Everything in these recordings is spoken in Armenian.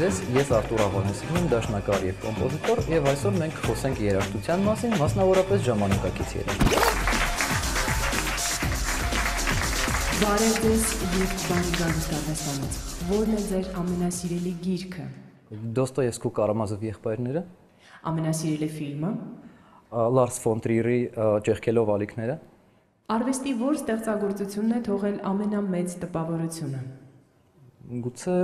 Ձեզ, ես Արտուր Աղոնեսկին եմ, դաշնակահար եւ կոմպոզիտոր, եւ այսօր մենք խոսենք երաժշտության մասին, մասնավորապես ժամանակակից երաժշտության։ Բարև ձեզ եւ Կարվեստանից։ Որն է ձեր ամենասիրելի գիրքը։ Դոստոևսկու Կարամազով եղբայրները, Ամենասիրելի ֆիլմը։ Լարս ֆոն Տրիրի Ճեղքելով ալիքները, Արվեստի որ ստեղծագործությունն է թողել ամենամեծ տպավորությունը։ գուցե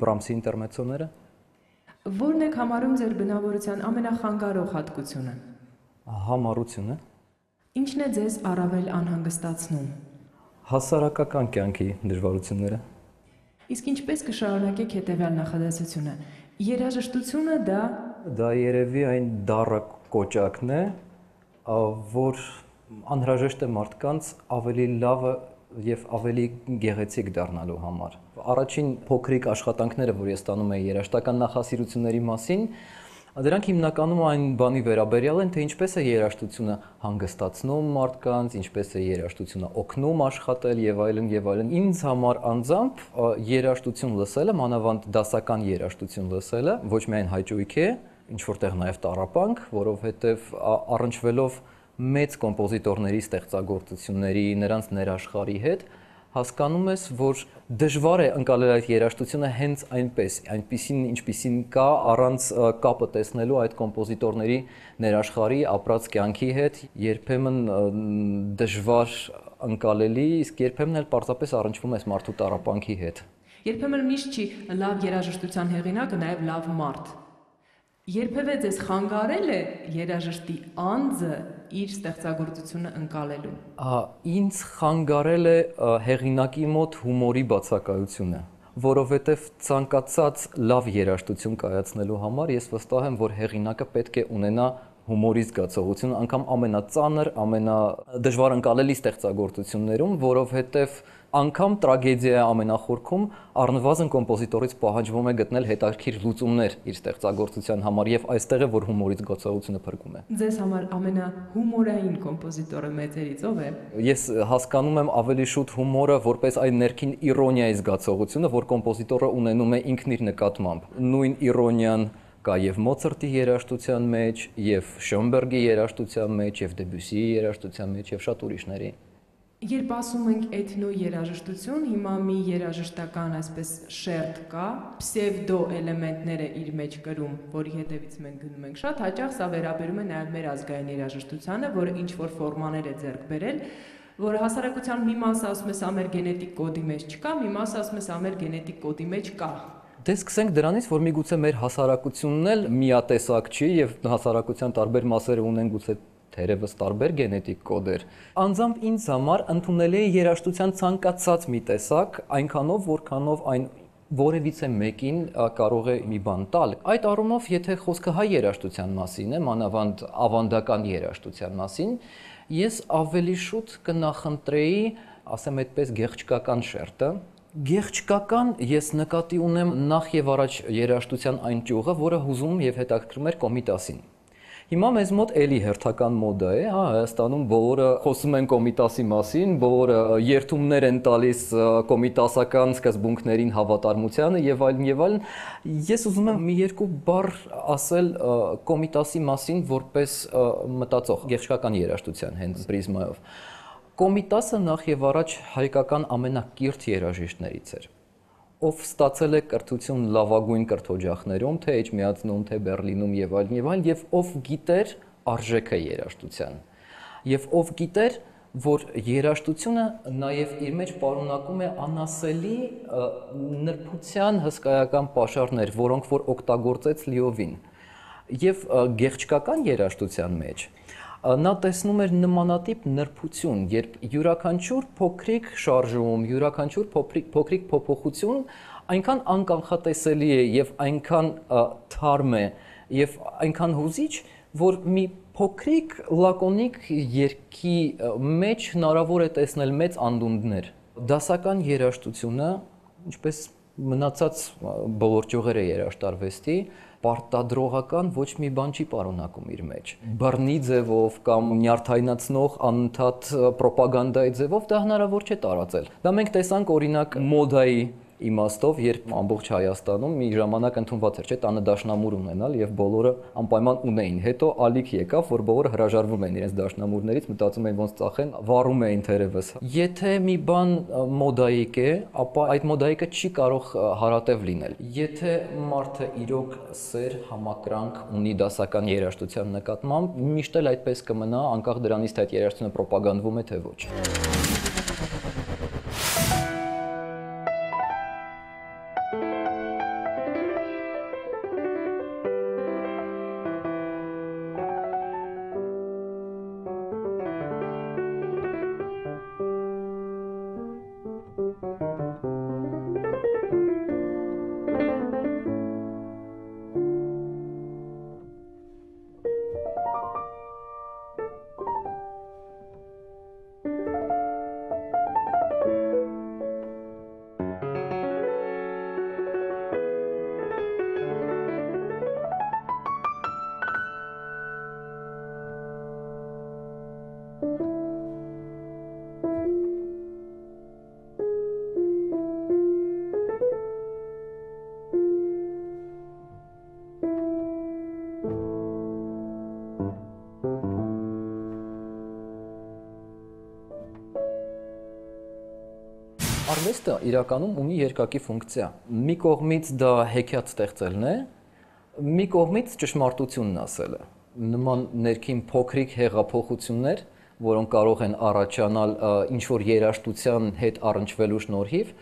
Բրամսի ինտերմեցոները, Որն եք համարում ձեր բնավորության ամենախանգարող հատկությունը։ համառությունը, Ինչն է ձեզ առավել անհանգստացնում։ հասարակական կյանքի դժվարությունները, Իսկ ինչպես կշարունակեք հետևյալ նախադասությունը։ Երաժշտությունը դա դա երևի այն դառը կոճակն է, որ անհրաժեշտ է մարդկանց ավելի լավը եւ ավելի գեղեցիկ դառնալու համար։ Առաջին փոքրիկ աշխատանքները, որ ես տանում եի երաշտական նախասիրությունների մասին, դրանք հիմնականում այն բանի վերաբերյալ են, թե ինչպես է երաշտությունը հանգստացնում մարդկանց, ինչպես է երաշտությունը օգնում աշխատել եւ այլն եւ այլն։ Ինձ համար անձամբ ա, երաշտություն լսելը, մանավանդ դասական երաշտություն լսելը, ոչ միայն հաճույք է, ինչ որտեղ նաև տարապանք, որովհետև ա- առնչվելով մեծ կոմպոզիտորների ստեղծագործությունների, նրանց ներաշխարի հետ, հասկանում ես, որ դժվար է ընկալել այդ երաժշտությունը հենց այնպես, այնպիսին, ինչպիսին կա առանց կապը տեսնելու այդ կոմպոզիտորների ներաշխարի ապրած կյանքի հետ, երբեմն դժվար ընկալելի, իսկ երբեմն էլ պարզապես առնչվում ես մարդու տարապանքի հետ։ երբեմն միշտ չի լավ երաժշտության հեղինակը նաև լավ մարդ։ Երբևէ ձեզ խանգարել է երաժշտի անձը իր ստեղծագործությունը ընկալելու։ Ա, Ինձ խանգարել է հեղինակի մոտ հումորի բացակայությունը, որովհետև ցանկացած լավ երաժշտություն կայացնելու համար ես վստահ եմ, որ հեղինակը պետք է ունենա հումորի զգացողություն, անգամ ամենածանր, ամենադժվար ընկալելի ստեղծագործություններում, որովհետև անգամ տրագեդիայի ամենախորքում առնվազն կոմպոզիտորից պահանջվում է գտնել հետաքրքիր լուծումներ իր ստեղծագործության համար եւ այստեղ է որ հումորի զգացողությունը փրկում է։ Ձեզ համար ամենահումորային կոմպոզիտորը մեծերից ով է։ Ես հասկանում եմ ավելի շուտ հումորը որպես այն ներքին իրոնիայի զգացողությունը, որ կոմպոզիտորը ունենում է ինքն իր նկատմամբ։ Նույն իրոնիան կա եւ Մոցարտի երաժշտության մեջ, եւ Շոնբերգի երաժշտության մեջ, եւ Դեբյուսիի երաժշտության մեջ, եւ շատ ուրիշների։ Երբ ասում ենք էթնո երաժշտություն, հիմա մի երաժշտական այսպես շերտ կա, պսևդո էլեմենտները իր մեջ կրում, որի հետևից մենք գնում ենք շատ հաճախ սա վերաբերում է նաև մեր ազգային երաժշտությանը, որը ինչ որ ֆորմաներ է ձեռք բերել, որը հասարակության մի մասը ասում է սա մեր գենետիկ կոդի մեջ չկա, մի մասը ասում է սա մեր գենետիկ կոդի մեջ կա։ Դե սկսենք դրանից, որ միգուցե մեր հասարակությունն էլ միատեսակ չի եւ հասարակության տարբեր մասերը ունեն գուցե թերևս տարբեր գենետիկ կոդեր։ Անձամբ ինձ համար ընդունելի է երաժշտության ցանկացած մի տեսակ, այնքանով, որքանով այն որևիցե մեկին կարող է մի բան տալ։ Այդ առումով, եթե խոսքը հայ երաժշտության մասին է, մանավանդ ավանդական երաժշտության մասին, ես ավելի շուտ կնախընտրեի, ասեմ այդպես, գեղչկական շերտը, Գեղչկական ես նկատի ունեմ նախ եւ առաջ երաժշտության այն ճյուղը, որը հուզում եւ հետաքրքրում էր կոմիտասին։ Հիմա մեզ մոտ էլի հերթական մոդա է, հա, Հայաստանում բոլորը խոսում են կոմիտասի մասին, բոլորը երթումներ են տալիս կոմիտասական սկզբունքներին հավատարմությանը եւ այլն եւ այլն։ Ես ուզում եմ մի երկու բառ ասել կոմիտասի մասին որպես մտածող գեղչկական երաժշտության հենց պրիզմայով։ Կոմիտասը նախ եւ առաջ հայկական ամենակիրթ երաժիշտներից էր ով ստացել է կրթություն լավագույն կրթօջախներում, թե Էջմիածնում, թե Բերլինում եւ այլն եւ այլն, եւ ով գիտեր արժեքը երաժշտության։ Եվ ով գիտեր, որ երաժշտությունը նաև իր մեջ պարունակում է անասելի նրբության հսկայական pašարներ, որոնք որ օգտագործեց լիովին։ Եվ գեղչկական երաժշտության մեջ նա տեսնում էր նմանատիպ նրբություն, երբ յուրաքանչյուր փոքրիկ շարժում, յուրաքանչյուր փոքրիկ փոքրիկ փոփոխություն այնքան անկանխատեսելի է եւ այնքան թարմ է եւ այնքան հուզիչ, որ մի փոքրիկ լակոնիկ երկի մեջ հնարավոր է տեսնել մեծ անդունդներ։ Դասական երաժշտությունը, ինչպես մնացած բոլոր ճյուղերը երաժշտարվեստի, պարտադրողական ոչ մի բան չի պարունակում իր մեջ։ Բռնի ձևով կամ նյարդայնացնող անընդհատ ռոպագանդայի ձևով դա հնարավոր չէ տարածել։ Դա մենք տեսանք օրինակ մոդայի իմաստով, երբ ամբողջ Հայաստանում մի ժամանակ ընդունված էր, չէ, տանը դաշնամուր ունենալ եւ բոլորը անպայման ունեին։ Հետո ալիք եկավ, որ բոլորը հրաժարվում էին իրենց դաշնամուրներից, մտածում էին ոնց ծախեն, վառում էին թերևս։ Եթե մի բան մոդայիկ է, ապա այդ մոդայիկը չի կարող հարատև լինել։ Եթե մարդը իրոք սեր համակրանք ունի դասական երաժշտության նկատմամբ, միշտ էլ այդպես կմնա, անկախ դրանից թե այդ երաժշտությունը ռոպագանդվում է թե ոչ։ Արվեստը իրականում ունի երկակի ֆունկցիա։ Մի կողմից դա հեքիաթ ստեղծելն է, մի կողմից ճշմարտությունն ասելը։ Նման ներքին փոքրիկ հեղափոխություններ, որոնք կարող են առաջանալ ինչ որ երաշտության հետ առնչվելու շնորհիվ,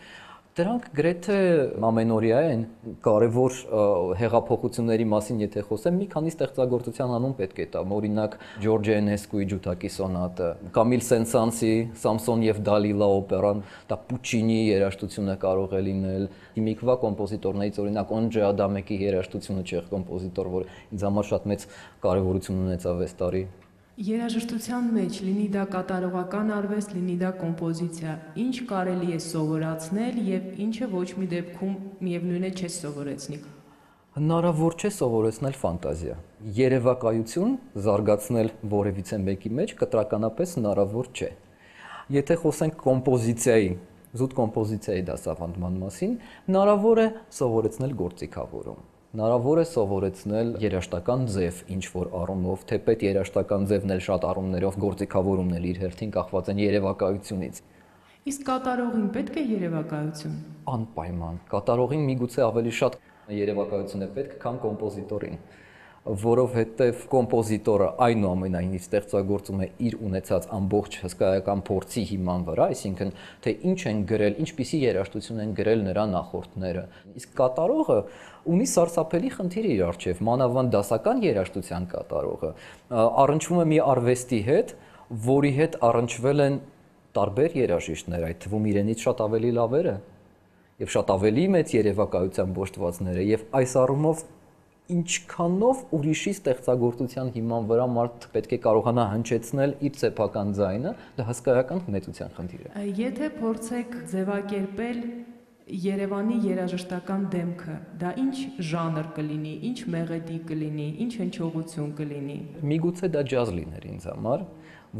Դրանք գրեթե ամենօրյա են կարևոր հեղափոխությունների մասին, եթե խոսեմ, մի քանի ստեղծագործության անուն պետք է տամ։ Օրինակ Ջորջե Էնեսկուի Ջութակի սոնատը, Կամիլ Սենսանսի Սամսոն եւ Դալիլա օպերան, դա Պուչինի երաժշտությունը կարող է լինել։ Հիմիկվա կոմպոզիտորներից օրինակ Օնջե Ադամեկի երաժշտությունը չեղ կոմպոզիտոր, որ ինձ համար շատ մեծ կարևորություն ունեցավ այս տարի։ Երաժշտության մեջ լինի դա կատարողական արվեստ, լինի դա կոմպոզիցիա, ինչ կարելի է սովորացնել եւ ինչը ոչ մի դեպքում միևնույն է չես սովորեցնի։ Հնարավոր չէ սովորեցնել ֆանտազիա։ Երևակայություն զարգացնել որևիցե մեկի մեջ կտրականապես հնարավոր չէ։ Եթե խոսենք կոմպոզիցիայի, զուտ կոմպոզիցիայի դասավանդման մասին, հնարավոր է սովորեցնել գործիքավորում Հնարավոր է սովորեցնել երաշտական ձև ինչ որ առումով, թեպետ երաշտական ձևն էլ շատ առումներով գործիքավորումն էլ իր հերթին կախված են երևակայությունից։ Իսկ կատարողին պետք է երևակայություն։ Անպայման։ Կատարողին միգուցե ավելի շատ երևակայություն է պետք, քան կոմպոզիտորին որովհետև կոմպոզիտորը այնուամենայնիվ ստեղծագործում է իր ունեցած ամբողջ հսկայական փորձի հիման վրա, այսինքն թե ինչ են գրել, ինչպիսի երաժշտություն են գրել նրա նախորդները։ Իսկ կատարողը ունի սարսափելի խնդիր իր առջև, մանավանդ դասական երաժշտության կատարողը առնչվում է մի արվեստի հետ, որի հետ առնչվել են տարբեր երաժիշտներ, այդ թվում իրենից շատ ավելի լավերը եւ շատ ավելի մեծ երևակայության բոშտվածները եւ այս առումով ինչքանով ուրիշի ստեղծագործության հիման վրա մարդ պետք է կարողանա հնչեցնել իր սեփական ձայնը, դա հսկայական մեծության խնդիր է։ Եթե փորձեք ձևակերպել Երևանի երաժշտական դեմքը, դա ինչ ժանր կլինի, ինչ մեղեդի կլինի, ինչ հնչողություն կլինի։ Միգուցե դա ջազ լիներ ինձ համար,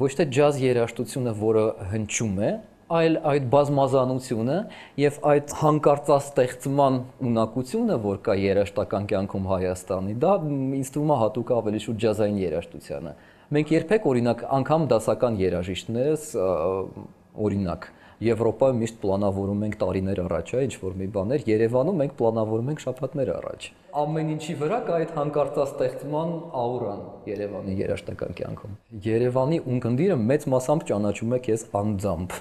ոչ թե ջազ երաժշտությունը, որը հնչում է, այլ այդ բազմազանությունը եւ այդ հանկարծաստեղծման ունակությունը, որ կա երաշտական կյանքում Հայաստանի, դա ինձ թվում է հատուկ ավելի շուտ ջազային երաշտությանը։ Մենք երբեք օրինակ անգամ դասական երաժիշտներս օրինակ Եվրոպայում միշտ պլանավորում ենք տարիներ առաջ, այ ինչ որ մի բաներ, Երևանում մենք պլանավորում ենք շաբաթներ առաջ։ Ամեն ինչի վրա կա այդ հանկարծաստեղծման աուրան Երևանի երաշտական կյանքում։ Երևանի ունկնդիրը մեծ մասամբ ճանաչում է քեզ անձամբ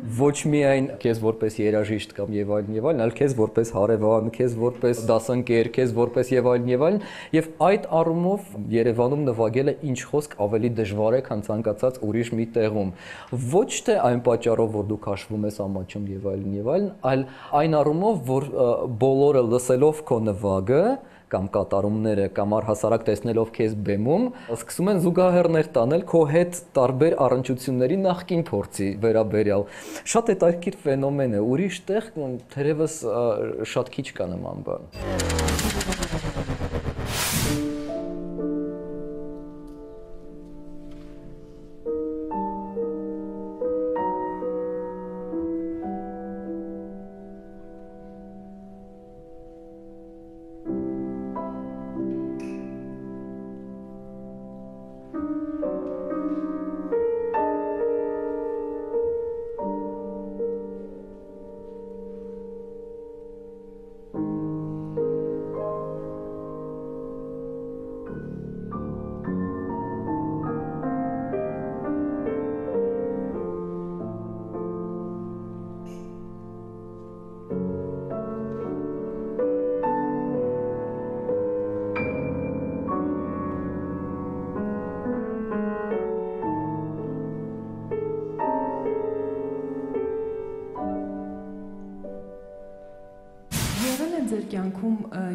ոչ միայն քեզ որպես երաժիշտ կամ եւ այլն եւ այլն, այլ քեզ որպես հարևան, քեզ որպես դասընկեր, քեզ որպես եւ այլն եւ այլն, եւ այդ առումով Երևանում նվագելը ինչ խոսք ավելի դժվար է, քան ցանկացած ուրիշ մի տեղում։ Ոչ թե այն պատճառով, որ դու քաշվում ես ամաչում եւ այլն եւ այլն, այլ այն առումով, որ բոլորը լսելով քո նվագը կամ կատարումները կամ առհասարակ տեսնելով քեզ բեմում, սկսում են զուգահեռներ տանել քո հետ տարբեր առընչությունների նախքին փորձի վերաբերյալ։ Շատ հետաքրքիր ֆենոմեն է, ուրիշ տեղ թերևս շատ քիչ կա նման բան։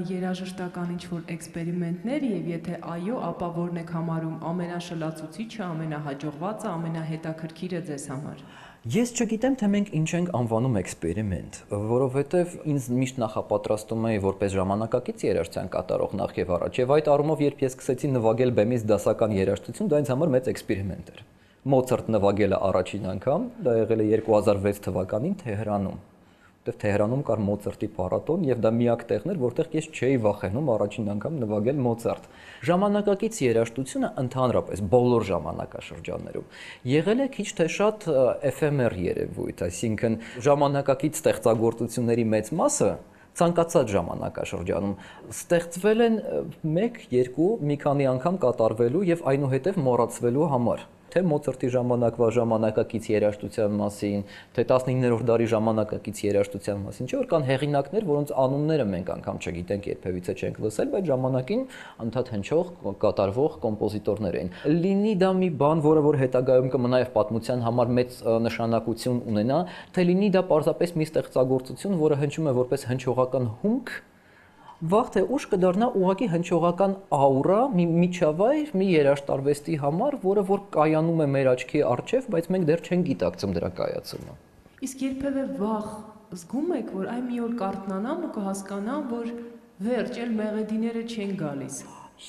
երաժշտական ինչ-որ էքսպերիմենտներ եւ եթե այո, ապա որն եք համարում ամենաշլացուցիչը, ամենահաջողվածը, ամենահետաքրքիրը ձեզ համար։ Ես չգիտեմ, թե մենք ինչ ենք անվանում էքսպերիմենտ, որովհետև ինձ միշտ նախապատրաստում էի որպես ժամանակակից երաժշտության կատարող նախ եւ առաջ, եւ այդ առումով երբ ես սկսեցի նվագել բեմից դասական երաժշտություն, դա ինձ համար մեծ էքսպերիմենտ էր։ Մոցարտ նվագելը առաջին անգամ, դա եղել է 2006 թվականին Թեհրանում որտեղ Թեհրանում կար Մոցարտի փառատոն եւ դա միակ տեղն էր, որտեղ ես չէի վախենում առաջին անգամ նվագել Մոցարտ։ Ժամանակակից երաժշտությունը ընդհանրապես բոլոր ժամանակաշրջաններում եղել է քիչ թե շատ էֆեմեր երևույթ, այսինքն ժամանակակից ստեղծագործությունների մեծ մասը ցանկացած ժամանակաշրջանում ստեղծվել են 1, 2, մի քանի անգամ կատարվելու եւ այնուհետեւ մոռացվելու համար թե Մոցարտի ժամանակվա ժամանակակից երաժշտության մասին, թե 19-րդ դարի ժամանակակից երաժշտության մասին, չէ՞ որ կան հեղինակներ, որոնց անունները մենք անգամ չգիտենք, երբևիցե չենք լսել, բայց ժամանակին անդադ հնչող կատարվող կոմպոզիտորներ էին։ Լինի դա մի բան, որը որ հետագայում կմնա եւ պատմության համար մեծ նշանակություն ունենա, թե լինի դա պարզապես մի ստեղծագործություն, որը հնչում է որպես հնչողական հումք, վաղ թե ուշ կդառնա ուղակի հնչողական աուրա, մի միջավայր, մի երաշտարվեստի համար, որը որ կայանում է մեր աչքի առջև, բայց մենք դեռ չենք գիտակցում դրա կայացումը։ Իսկ երբևէ վախ զգում եք, որ այ մի օր կարտնանամ ու կհասկանամ, որ վերջ էլ մեղեդիները չեն գալիս։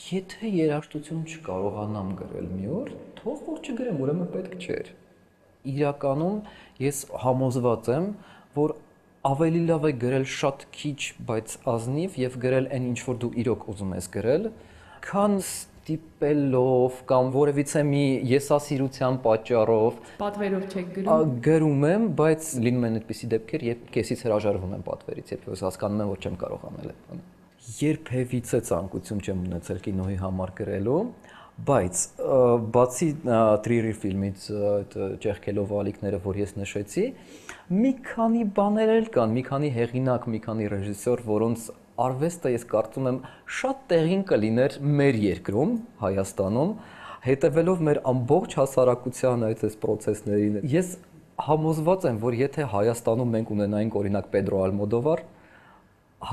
Եթե երաշտություն չկարողանամ գրել մի օր, թող որ չգրեմ, ուրեմն պետք չէր։ Իրականում ես համոզված եմ, որ ավելի լավ է գրել շատ քիչ, բայց ազնիվ եւ գրել այն ինչ որ դու իրոք ուզում ես գրել, քան ստիպելով կամ որևիցե մի եսասիրության պատճառով Պատվերով չեք գրում։ գրում եմ, բայց լինում են այդպիսի դեպքեր, երբ քեսից հրաժարվում եմ պատվերից, երբ ես հասկանում եմ, որ չեմ կարող անել այդ բանը։ Երբևիցե ցանկություն չեմ ունեցել կինոյի համար գրելու, բայց բացի Տրիրի ֆիլմից այդ ճեղքելով ալիքները, որ ես նշեցի, մի քանի բաներ էլ կան, մի քանի հեղինակ, մի քանի ռեժիսոր, որոնց արվեստը ես կարծում եմ շատ տեղին կլիներ մեր երկրում, Հայաստանում, հետևելով մեր ամբողջ հասարակության այդ այս process-ներին։ Ես համոզված եմ, որ եթե Հայաստանում մենք ունենայինք օրինակ Պեդրո Ալմոդովար,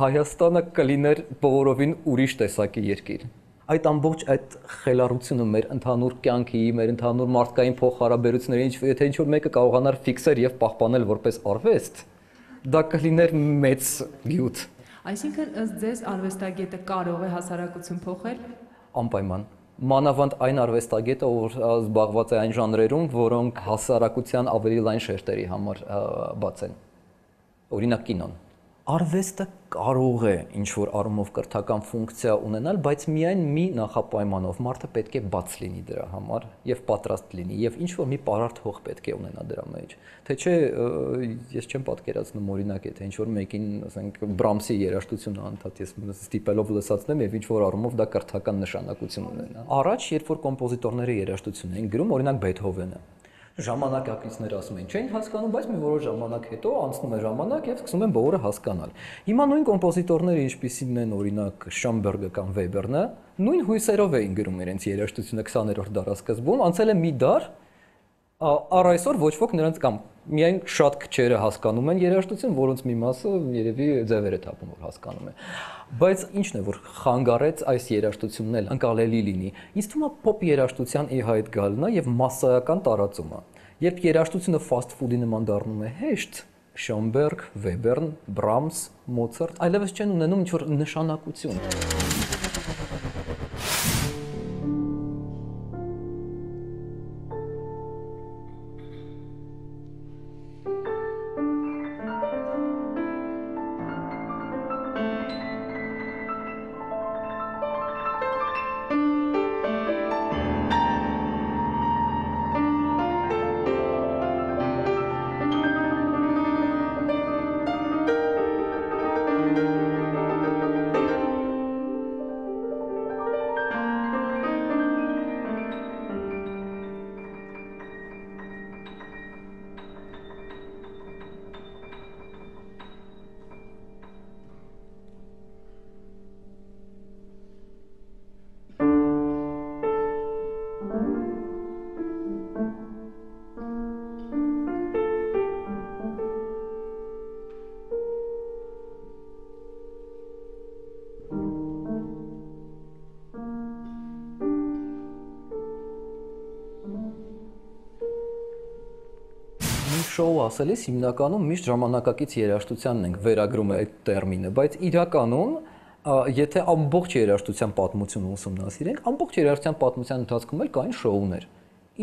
Հայաստանը կլիներ բոլորովին ուրիշ տեսակի երկիր այդ ամբողջ այդ խելառությունը մեր ընդհանուր կյանքի, մեր ընդհանուր մարդկային փոխհարաբերությունների, ինչ եթե ինչ որ մեկը կարողանար ֆիքսեր եւ պահպանել որպես արվեստ, դա կլիներ մեծ գյուտ։ Այսինքն ըստ ձեզ արվեստագետը կարող է հասարակություն փոխել։ Անպայման մանավանդ այն արվեստագետը, որ զբաղված է այն ժանրերում, որոնք հասարակության ավելի լայն շերտերի համար բաց են։ Օրինակ կինոն արվեստը կարող է ինչ որ առումով կրթական ֆունկցիա ունենալ, բայց միայն մի նախապայմանով մարդը պետք է բաց լինի դրա համար եւ պատրաստ լինի եւ ինչ որ մի պարարտ հող պետք է ունենա դրա մեջ։ Թե չէ ես չեմ պատկերացնում օրինակ եթե ինչ որ մեկին, ասենք Բրամսի երաժշտությունը անդադ ես ստիպելով լսացնեմ եւ ինչ որ առումով դա կրթական նշանակություն ունենա։ Առաջ երբ որ կոմպոզիտորները երաժշտություն էին գրում, օրինակ Բեթհովենը, ժամանակակիցները ասում են չէին հասկանում, բայց մի որոշ ժամանակ հետո անցնում է ժամանակ եւ սկսում են բոլորը հասկանալ։ Հիմա նույն կոմպոզիտորները, ինչպիսին են օրինակ Շամբերգը կամ Վեբերնը, նույն հույսերով էին գրում իրենց երաժշտությունը 20-րդ դարաշրջանում, անցել է մի դար, առ այսօր ոչ ոք նրանց կամ միայն շատ քչերը հասկանում են երաժշտություն, որոնց մի մասը երևի ձևեր է թափում, որ հասկանում է։ Բայց ինչն է, որ խանգարեց այս երաժշտությունն էլ անկալելի լինի։ Ինձ թվում է pop երաժշտության ի հայտ գալն է եւ massայական տարածումը։ Երբ երաժշտությունը fast food-ի նման դառնում է հեշտ, Schönberg, Webern, Brahms, Mozart, այլևս չեն ունենում ինչ-որ նշանակություն։ ասելիս հիմնականում միշտ ժամանակակից երաժշտությանն ենք վերագրում այդ տերմինը, բայց իրականում եթե ամբողջ երաժշտության պատմությունը ուսումնասիրենք, ամբողջ երաժշտության պատմության ընթացքում էլ կային շոուներ։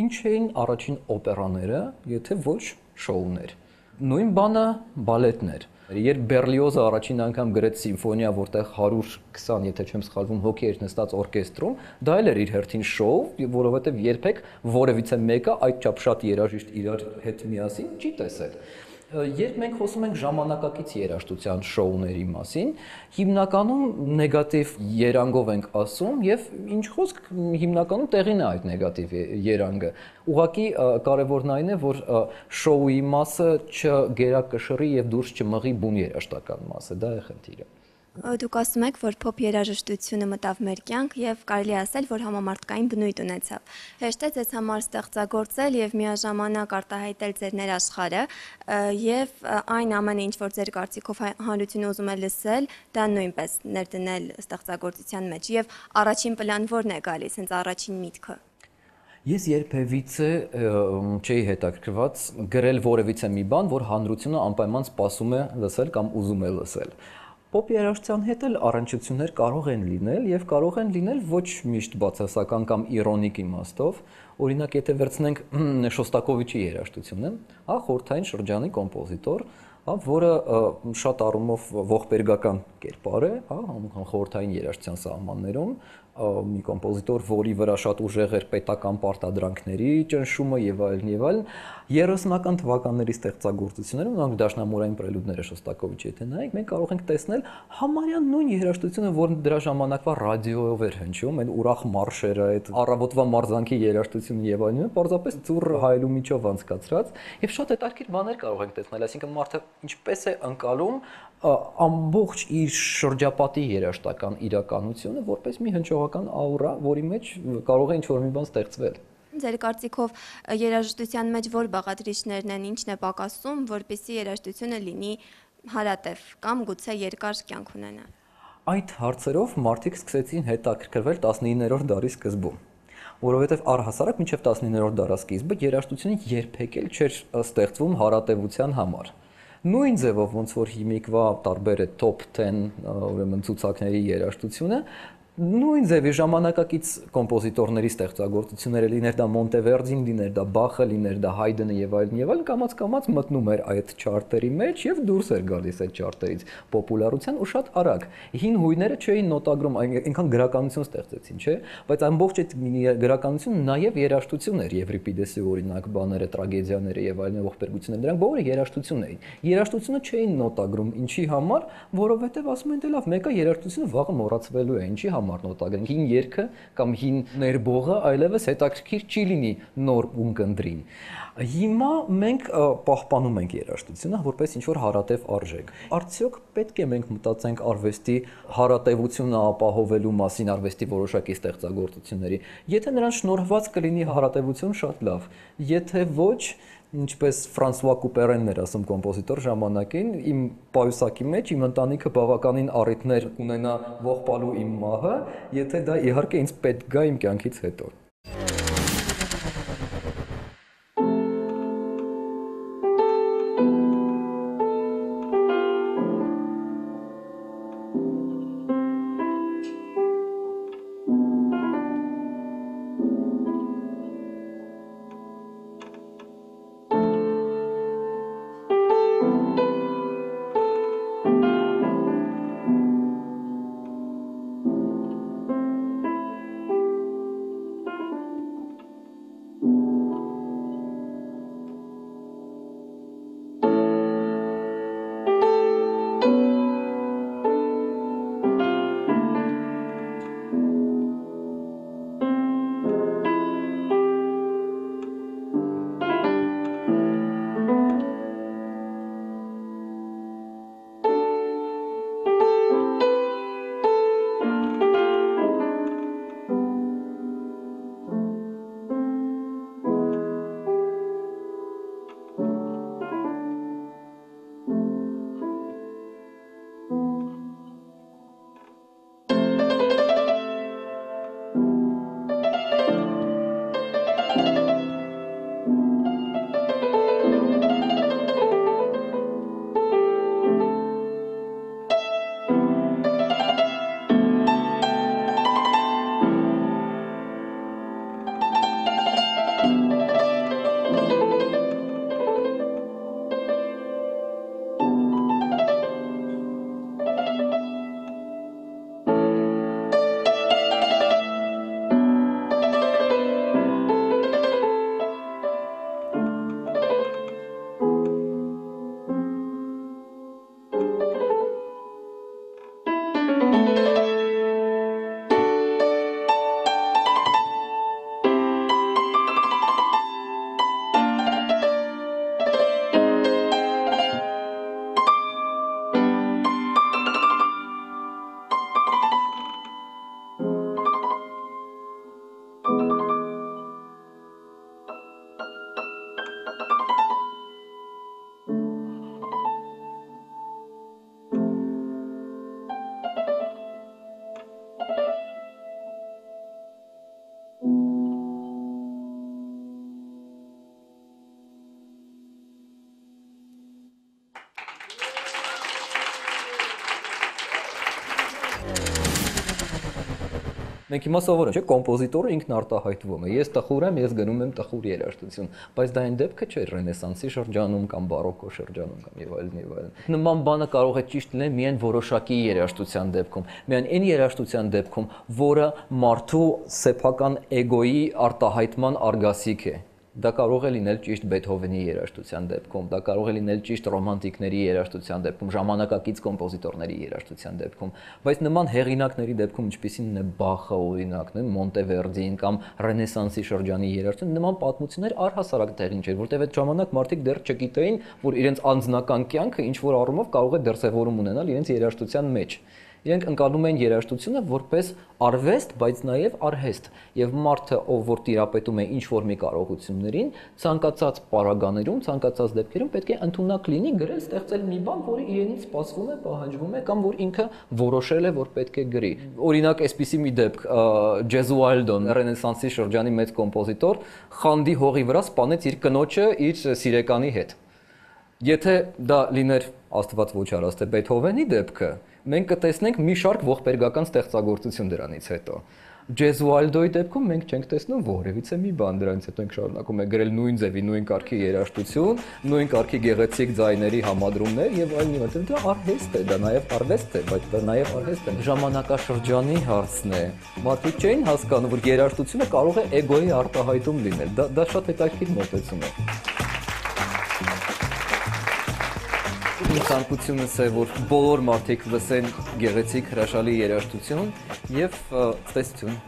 Ինչ էին առաջին օպերաները, եթե ոչ շոուներ։ Նույն բանը բալետներ։ Երբ Բերլիոզը առաջին անգամ գրեց սիմֆոնիա, որտեղ 120, եթե չեմ սխալվում, հոգի էր նստած օրկեստրում, դա էլ էր իր հերթին շոու, որովհետև երբեք որևիցե մեկը այդչափ շատ երաժիշտ իրար հետ միասին չի տեսել երբ մենք խոսում ենք ժամանակակից երաժշտության շոուների մասին, հիմնականում նեգատիվ երանգով ենք ասում եւ ինչ խոսք հիմնականում տեղին է այդ նեգատիվ երանգը։ Ուղղակի կարևորն այն է, որ շոուի մասը չգերակշռի եւ դուրս չմղի բուն երաժշտական մասը, դա է խնդիրը։ Դուք ասում եք, որ փոփ երաժշտությունը մտավ մեր կյանք եւ կարելի ասել, որ համամարտկային բնույթ ունեցավ։ Հեշտ է ձեզ համար ստեղծագործել եւ միաժամանակ արտահայտել ձեր ներաշխարը եւ այն ամենը, ինչ որ ձեր կարծիքով հանրությունը ուզում է լսել, դա նույնպես ներդնել ստեղծագործության մեջ եւ առաջին պլան ո՞րն է գալիս, հենց առաջին միտքը։ Ես երբևիցե չէի հետաքրքրված գրել որևիցե մի բան, որ հանրությունը անպայման սպասում է լսել կամ ուզում է լսել։ Պոպ երաժշտության հետ էլ առնչություններ կարող են լինել եւ կարող են լինել ոչ միշտ բացասական կամ իրոնիկ իմաստով։ Օրինակ, եթե վերցնենք Շոստակովիչի երաժշտությունը, հա, խորթային շրջանի կոմպոզիտոր, հա, որը շատ առումով ողբերգական կերպար է, հա, խորթային երաժշտության սահմաններում, մի կոմպոզիտոր, որի վրա շատ ուժեղ էր պետական պարտադրանքների ճնշումը եւ այլն եւ այլն 30-ական թվականների ստեղծագործություններում, օրինակ Դաշնամուրային պրելյուդները Շոստակովիչի եթե նայենք, մենք կարող ենք տեսնել համարյա նույն երաժշտությունը, որն դրա ժամանակվա ռադիոյով էր հնչում, այն ուրախ մարշերը, այդ առավոտվա մարզանքի երաժշտությունը եւ այլն, պարզապես ծուռ հայելու միջով անցկացրած եւ շատ հետաքրքիր բաներ կարող ենք տեսնել, այսինքն մարդը ինչպես է անցալում ամբողջ իր շրջապատի երաշտական իրականությունը որպես մի հնչողական աուրա, որի մեջ կարող է ինչ-որ մի բան ստեղծվել։ Ձեր կարծիքով երաժշտության մեջ որ բաղադրիչներն են, ինչն է պակասում, որպեսզի երաժշտությունը լինի հարատև կամ գուցե երկար կյանք ունենա։ Այդ հարցերով մարդիկ սկսեցին հետաքրքրվել 19-րդ դարի սկզբում որովհետև առհասարակ մինչև 19-րդ դարասկիզբը երաժշտությունը երբեք էլ չէր ստեղծվում հարատևության համար նույն ձևով ոնց որ հիմիկվա տարբեր է top 10 ուրեմն ցուցակների երաժշտությունը նույն ձևի ժամանակակից կոմպոզիտորների ստեղծագործությունները լիներ դա Մոնտևերդին, լիներ դա Բախը, լիներ դա Հայդենը եւ այլն եւ այլն կամած կամած մտնում էր այդ չարտերի մեջ եւ դուրս էր գալիս այդ չարտերից պոպուլարության ու շատ արագ։ Հին հույները չէին նոտագրում, այնքան գրականություն ստեղծեցին, չէ՞, բայց ամբողջ այդ գրականությունը նաեւ երաժշտություն էր Եվրիպիդեսի օրինակ բաները, տրագեդիաները եւ այլն ողբերգությունները, դրանք բոլորը երաժշտություն էին։ Երաժշտությունը չէին նոտագրում, ինչի համար, որովհետեւ ասում են դե լավ, մեկը երաժշտությունը վաղը մոռացվելու է, ինչի համար համար նոտագրենք հին երգը կամ հին ներբողը այլևս հետաքրքիր չի լինի նոր ունկնդրին հիմա մենք պահպանում ենք երաժշտությունը որպես ինչ որ հարատև արժեք արդյոք պետք է մենք մտածենք արվեստի հարատևությունը ապահովելու մասին արվեստի որոշակի ստեղծագործությունների եթե նրան շնորհված կլինի հարատևություն շատ լավ եթե ոչ ինչպես Ֆրանսուଆ Կուպերենն էր ասում կոմպոզիտոր ժամանակին, իմ պայուսակի մեջ իմ ընտանիքը բավականին առիթներ ունենա ողբալու իմ մահը, եթե դա իհարկե ինձ պետք գա իմ կյանքից հետո։ Մենք հիմա սովորում չէ, կոմպոզիտորը ինքն արտահայտվում է։ Ես տխուր եմ, ես գնում եմ տխուր երաժշտություն, բայց դա այն դեպքը չէ Ռենեսանսի շրջանում կամ բարոկո շրջանում կամ եւ այլն եւ այլն։ Նման բանը կարող է ճիշտ լինել միայն որոշակի երաժշտության դեպքում, միայն այն երաժշտության դեպքում, որը մարդու սեփական էգոյի արտահայտման արգասիկ է Դա կարող է լինել ճիշտ Բեթհովենի երաժշտության դեպքում, դա կարող է լինել ճիշտ ռոմանտիկների երաժշտության դեպքում, ժամանակակից կոմպոզիտորների երաժշտության դեպքում, բայց նման հեղինակների դեպքում, ինչպիսին է Բախը օրինակն Մոնտևերդին կամ Ռենեսանսի շրջանի երաժշտություն, նման պատմություններ առհասարակ տեղին չէր, որտեղ այդ ժամանակ մարդիկ դեռ չգիտեին, որ իրենց անձնական կյանքը ինչ որ առումով կարող է դրսևորում ունենալ իրենց երաժշտության մեջ իրենք ընկալում են երաժշտությունը որպես արվեստ, բայց նաև արհեստ։ Եվ մարդը, ով որ տիրապետում է ինչ որ մի կարողություններին, ցանկացած պարագաներում, ցանկացած դեպքերում պետք է ընդունակ լինի գրել, ստեղծել մի բան, որը իրենից սպասվում է, պահանջվում է կամ որ ինքը որոշել է, որ պետք է գրի։ Օրինակ, այսպիսի մի դեպք Ջեզուալդոն, Ռենեսանսի շրջանի մեծ կոմպոզիտոր, խանդի հողի վրա սպանեց իր կնոջը իր սիրեկանի հետ։ Եթե դա լիներ Աստված ոչ արած թե Բեթհովենի դեպքը, մենք կտեսնենք մի շարք ողբերգական ստեղծագործություն դրանից հետո։ Ջեզուալդոյի դեպքում մենք չենք տեսնում որևիցե մի բան դրանից հետո ենք շարունակում է գրել նույն ձևի, նույն կարգի երաժշտություն, նույն կարգի գեղեցիկ ձայների համադրումներ եւ այլն եւ այլն։ Դա արհեստ է, դա նաեւ արվեստ է, բայց դա նաեւ արհեստ է։ Ժամանակաշրջանի հարցն է։ Մարդիկ չէին հասկանում, որ երաժշտությունը կարող է էգոյի արտահայտում լինել։ Դա դա շատ հետաքրքիր մոտեցում է։ Իմ ցանկությունս է, որ բոլոր մարդիկ լսեն գեղեցիկ հրաշալի երաժշտություն եւ տեսություն